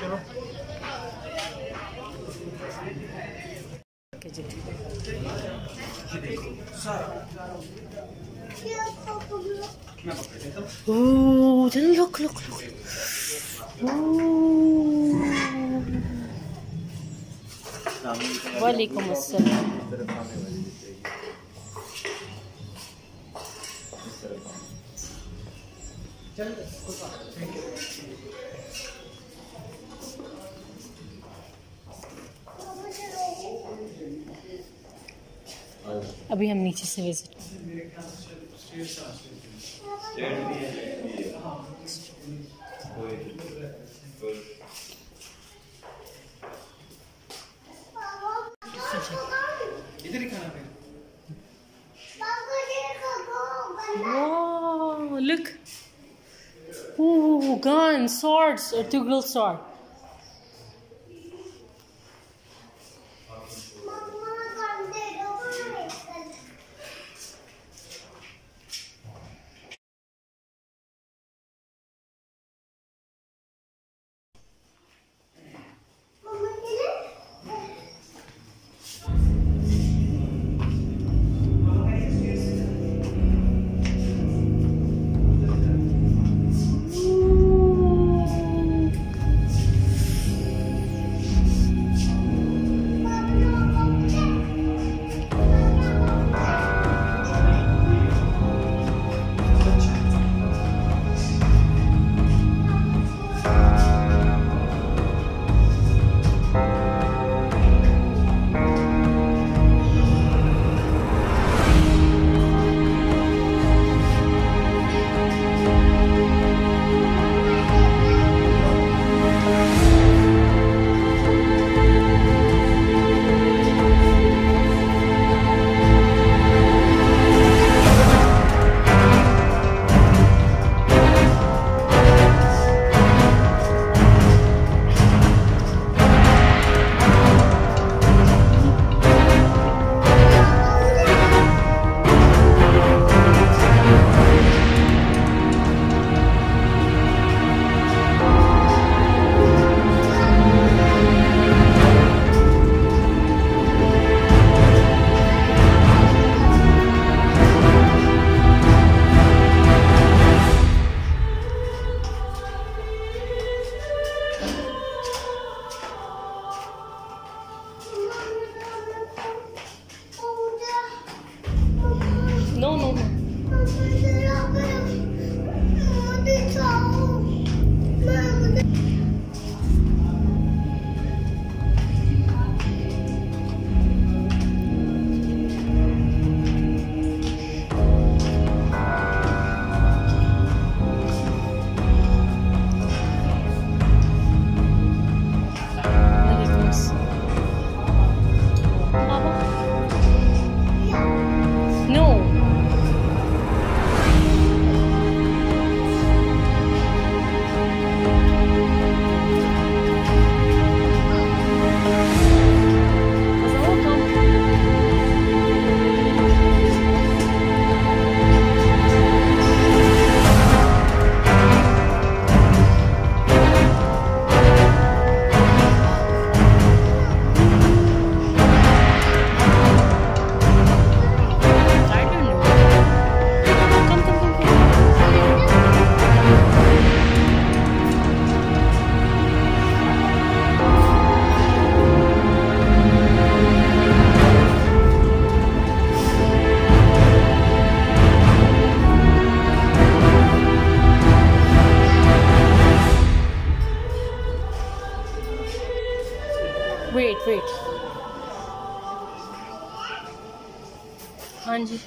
চলো اوه ده لوك لوك لوك اوه وعليكم السلام. अभी हम नीचे से visit Ooh, guns, swords, a two-girl sword. Wait हाँ जी